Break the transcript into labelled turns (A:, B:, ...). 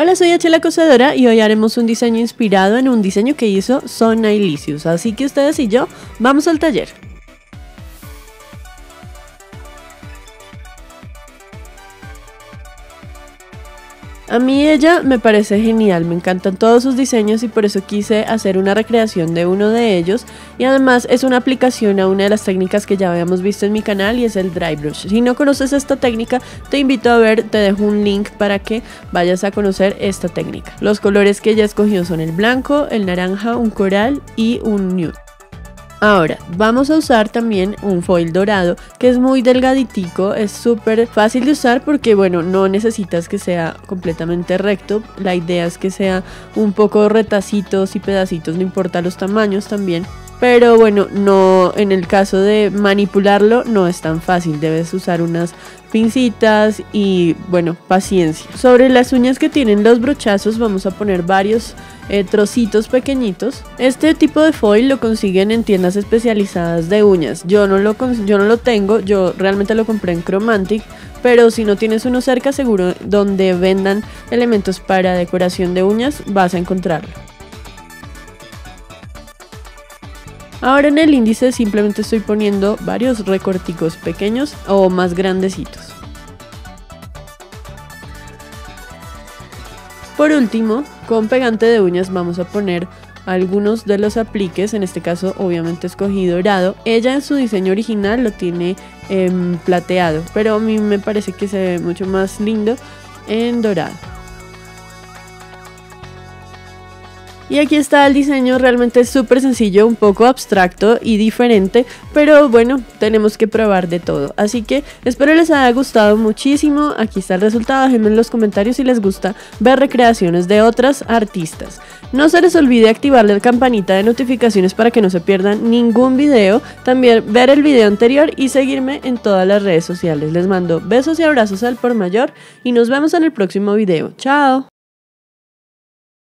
A: Hola, soy H la Cosedora y hoy haremos un diseño inspirado en un diseño que hizo Sona Ilicius, así que ustedes y yo vamos al taller. A mí ella me parece genial, me encantan todos sus diseños y por eso quise hacer una recreación de uno de ellos y además es una aplicación a una de las técnicas que ya habíamos visto en mi canal y es el dry brush. Si no conoces esta técnica te invito a ver, te dejo un link para que vayas a conocer esta técnica. Los colores que ella escogió son el blanco, el naranja, un coral y un nude. Ahora, vamos a usar también un foil dorado que es muy delgaditico, es súper fácil de usar porque bueno, no necesitas que sea completamente recto, la idea es que sea un poco retacitos y pedacitos, no importa los tamaños también. Pero bueno, no en el caso de manipularlo no es tan fácil, debes usar unas pincitas y bueno, paciencia. Sobre las uñas que tienen los brochazos vamos a poner varios eh, trocitos pequeñitos. Este tipo de foil lo consiguen en tiendas especializadas de uñas. Yo no lo, yo no lo tengo, yo realmente lo compré en Chromantic, pero si no tienes uno cerca seguro donde vendan elementos para decoración de uñas vas a encontrarlo. Ahora en el índice simplemente estoy poniendo varios recorticos pequeños o más grandecitos. Por último, con pegante de uñas vamos a poner algunos de los apliques, en este caso obviamente escogí dorado. Ella en su diseño original lo tiene en plateado, pero a mí me parece que se ve mucho más lindo en dorado. Y aquí está el diseño, realmente súper sencillo, un poco abstracto y diferente, pero bueno, tenemos que probar de todo. Así que espero les haya gustado muchísimo, aquí está el resultado, déjenme en los comentarios si les gusta ver recreaciones de otras artistas. No se les olvide activar la campanita de notificaciones para que no se pierdan ningún video, también ver el video anterior y seguirme en todas las redes sociales. Les mando besos y abrazos al por mayor y nos vemos en el próximo video. Chao.